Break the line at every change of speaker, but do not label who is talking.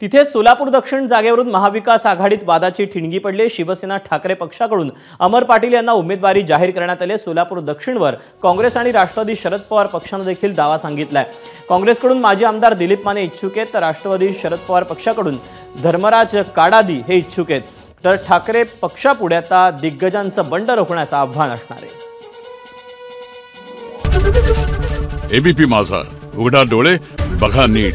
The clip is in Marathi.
तिथे सोलापूर दक्षिण जागेवरून महाविकास आघाडीत वादाची ठिणगी पडली. शिवसेना ठाकरे पक्षाकडून अमर पाटील यांना उमेदवारी जाहीर करण्यात आली. सोलापूर दक्षिणवर काँग्रेस आणि राष्ट्रवादी शरद पवार पक्षानं देखील दावा सांगितलाय. काँग्रेसकडून माजी आमदार दिलीप माने इच्छुक आहेत. तर राष्ट्रवादी शरद पवार पक्षाकडून धर्मराज काडादी हे इच्छुक आहेत. तर ठाकरे पक्षापुढे आता दिग्गजांचं बंड रोखण्याचं आव्हान असणार आहे.
एबीपी माझा. उघडा डोळे बघा नीट.